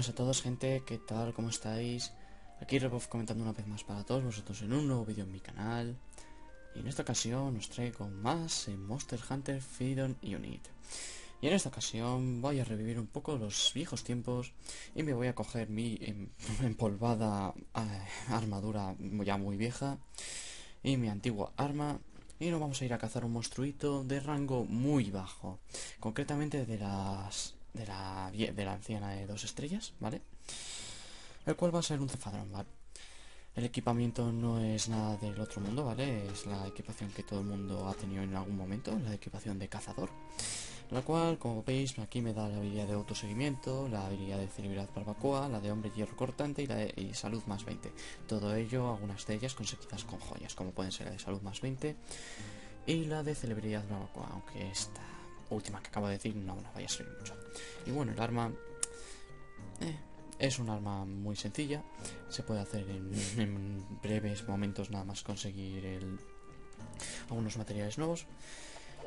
buenas a todos gente, ¿qué tal? ¿Cómo estáis? Aquí Rebov comentando una vez más para todos vosotros en un nuevo vídeo en mi canal Y en esta ocasión os traigo más en Monster Hunter Freedom Unit Y en esta ocasión voy a revivir un poco los viejos tiempos Y me voy a coger mi em, empolvada eh, armadura ya muy vieja Y mi antigua arma y nos vamos a ir a cazar un monstruito de rango muy bajo, concretamente de las de la, de la anciana de dos estrellas, ¿vale? El cual va a ser un cefadrón, ¿vale? El equipamiento no es nada del otro mundo, ¿vale? Es la equipación que todo el mundo ha tenido en algún momento, la equipación de cazador. La cual, como veis, aquí me da la habilidad de autoseguimiento, la habilidad de celebridad barbacoa, la de hombre hierro cortante y la de salud más 20. Todo ello, algunas de ellas conseguidas con joyas, como pueden ser la de salud más 20 y la de celebridad barbacoa, aunque esta última que acabo de decir no nos vaya a servir mucho. Y bueno, el arma eh, es un arma muy sencilla, se puede hacer en, breves momentos nada más conseguir el, algunos materiales nuevos.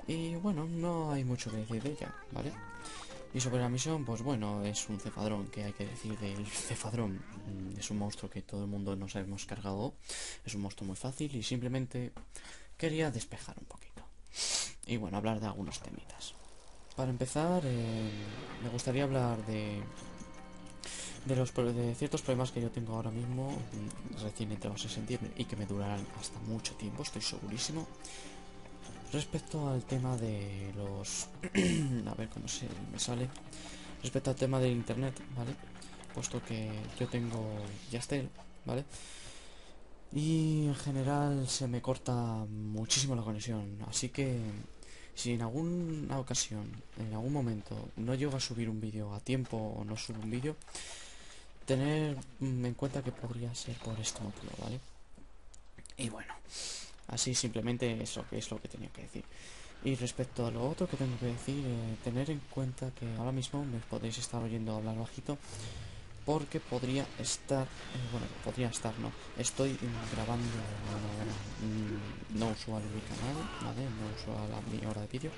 Y bueno, no hay mucho que decir de ella, ¿vale? Y sobre la misión, pues bueno, es un cefadrón, que hay que decir del cefadrón. Mm, es un monstruo que todo el mundo nos hemos cargado. Es un monstruo muy fácil y simplemente quería despejar un poquito y bueno, hablar de algunos temitas. Para empezar, eh, me gustaría hablar de, de, los, de ciertos problemas que yo tengo ahora mismo, mm, recién entrados a sentirme y que me durarán hasta mucho tiempo, estoy segurísimo. Respecto al tema de los... a ver cómo se me sale. Respecto al tema del internet, ¿vale? Puesto que yo tengo Yastel, ¿vale? Y en general se me corta muchísimo la conexión. Así que si en alguna ocasión, en algún momento, no llego a subir un vídeo a tiempo o no subo un vídeo, tener en cuenta que podría ser por este motivo, ¿vale? Y bueno, así simplemente eso que es lo que tenía que decir. Y respecto a lo otro que tengo que decir, eh, tener en cuenta que ahora mismo me podéis estar oyendo hablar bajito porque podría estar, eh, bueno, podría estar, no, estoy grabando mm, no usual mi canal, ¿vale? No usual a mi hora de vídeo,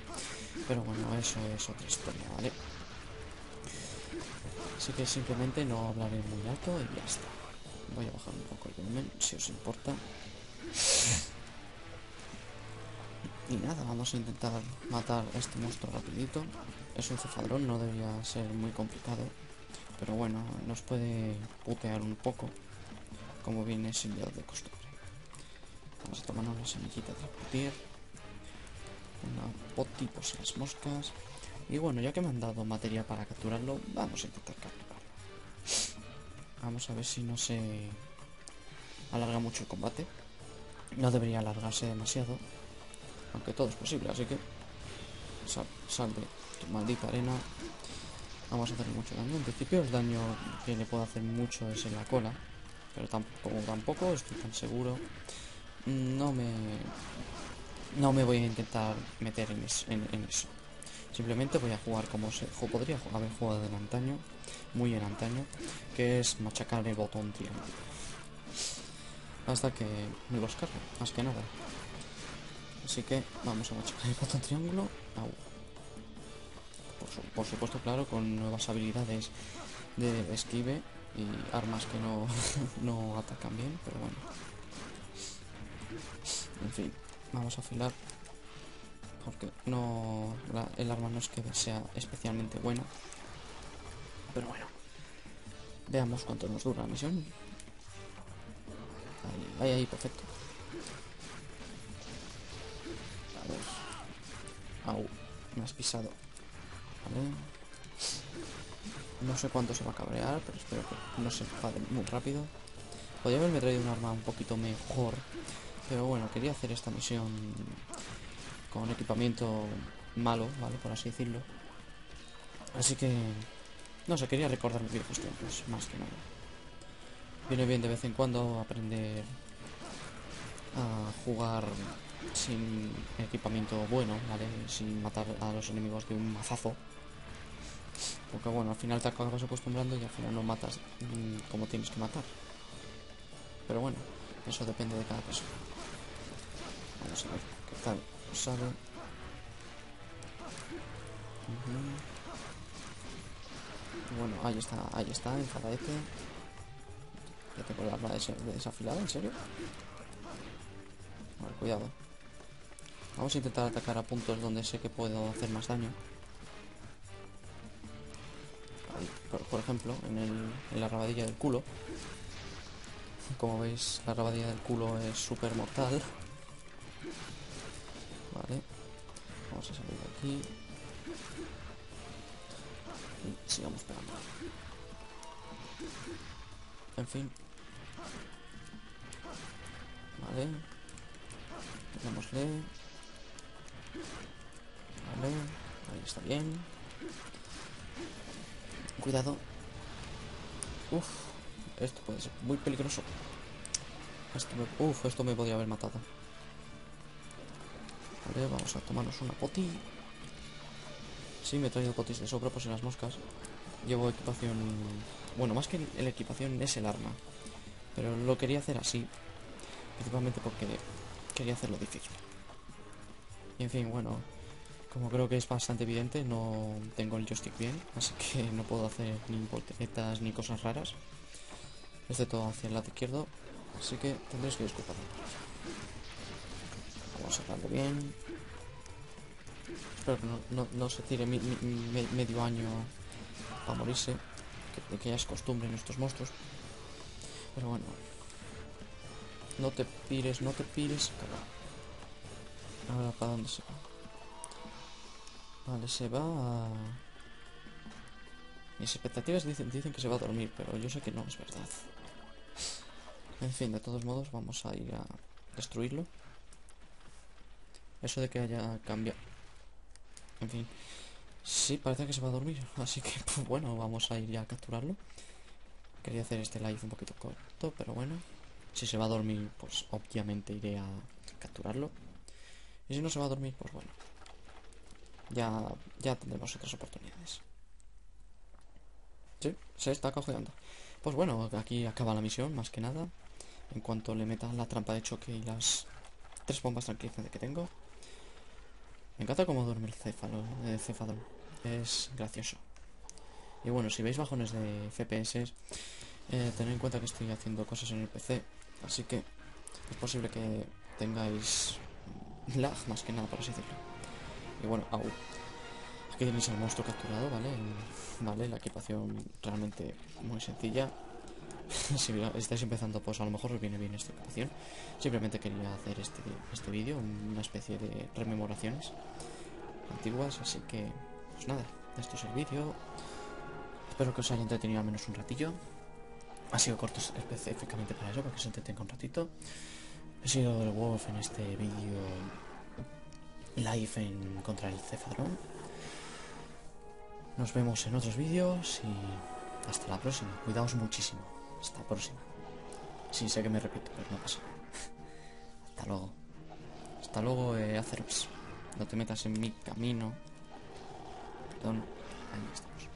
pero bueno, eso es otra historia, ¿vale? Así que simplemente no hablaré muy alto y ya está. Voy a bajar un poco el volumen, si os importa. Y nada, vamos a intentar matar a este monstruo rapidito. Es un cefadrón, no debería ser muy complicado. Pero bueno, nos puede putear un poco, como viene siendo de costumbre. Vamos a tomarnos la semillita de putier. Una poti por las moscas. Y bueno, ya que me han dado material para capturarlo, vamos a intentar capturarlo. Vamos a ver si no se alarga mucho el combate. No debería alargarse demasiado. Aunque todo es posible, así que... Sal, de tu maldita arena. Vamos a hacer mucho daño. En principio el daño que le puedo hacer mucho es en la cola. Pero tampoco, tampoco estoy tan seguro. No me... No me voy a intentar meter en, eso. Simplemente voy a jugar como se podría haber jugado en antaño, muy en antaño, que es machacar el botón triángulo. Hasta que me los más que nada. Así que vamos a machacar el botón triángulo. Por, supuesto, claro, con nuevas habilidades de esquive y armas que no, no atacan bien, pero bueno. En fin, vamos a afilar porque no el arma no es que sea especialmente buena. Pero bueno, veamos cuánto nos dura la misión. Ahí, ahí, perfecto. A ver. Me has pisado. No sé cuánto se va a cabrear, pero espero que no se enfade muy rápido. Podría haberme traído un arma un poquito mejor. Pero bueno, quería hacer esta misión con equipamiento malo, ¿vale? Por así decirlo. Así que... No sé, quería recordar mis viejos tiempos, más que nada. Viene bien de vez en cuando aprender a jugar sin equipamiento bueno, ¿vale? Sin matar a los enemigos de un mazazo. Porque bueno, al final te acabas acostumbrando y al final no matas mm, como tienes que matar. Pero bueno, eso depende de cada persona. Vamos a ver qué tal sale. Bueno, ahí está, ahí está, enfadete. Ya tengo la arma des desafilada, ¿en serio? Vale, cuidado. Vamos a intentar atacar a puntos donde sé que puedo hacer más daño. Por, ejemplo, en, el, en la rabadilla del culo. Como veis, la rabadilla del culo es súper mortal. Vale. Vamos a salir de aquí. Y sigamos pegando. En fin. Vale. Tengámosle. Vale. Ahí está bien. Cuidado. Uf. Esto puede ser muy peligroso. Esto me, uf, esto me podría haber matado. Vale, vamos a tomarnos una poti. Sí, me he traído potis de sobra por si las moscas. Llevo equipación... Bueno, más que la equipación es el arma. Pero lo quería hacer así. Principalmente porque quería hacerlo difícil. Y en fin, bueno, como creo que es bastante evidente, no tengo el joystick bien, así que no puedo hacer ni volteretas ni cosas raras. Es de todo hacia el lado izquierdo, así que tendréis que disculparme. Vamos a sacarlo bien. Espero que no, no, no se tire medio año para morirse, que, que ya es costumbre en estos monstruos. Pero bueno, no te pires, no te pires. Ahora, ¿para dónde se va? Vale, se va a... Mis expectativas dicen, dicen que se va a dormir, pero yo sé que no es verdad. En fin, de todos modos, vamos a ir a destruirlo. Eso de que haya cambiado... En fin. Sí, parece que se va a dormir. Así que, pues bueno, vamos a ir ya a capturarlo. Quería hacer este live un poquito corto, pero bueno. Si se va a dormir, pues obviamente iré a capturarlo. Y si no se va a dormir, pues bueno. Ya, ya tendremos otras oportunidades. Sí, se está cojeando. Pues bueno, aquí acaba la misión, más que nada. En cuanto le metan la trampa de choque y las tres bombas tranquilizantes que tengo. Me encanta cómo duerme el céfalo, el. Es gracioso. Y bueno, si veis bajones de FPS, eh, tened en cuenta que estoy haciendo cosas en el PC. Así que es posible que tengáis lag, más que nada, por así decirlo. Y bueno, au. Aquí tenéis al monstruo capturado, ¿vale? Vale, la equipación realmente muy sencilla. si estáis empezando, pues a lo mejor os viene bien esta equipación. Simplemente quería hacer este, este vídeo, una especie de rememoraciones antiguas, así que, pues nada, esto es el vídeo. Espero que os haya entretenido al menos un ratillo. Ha sido corto específicamente para eso, para que se entretenga un ratito. He sido el Wolf en este vídeo live en contra el cefadrón. Nos vemos en otros vídeos y hasta la próxima. Cuidaos muchísimo. Hasta la próxima. Sí, sé que me repito, pero no pasa. hasta luego. Hasta luego, eh. No te metas en mi camino. Perdón. Ahí está.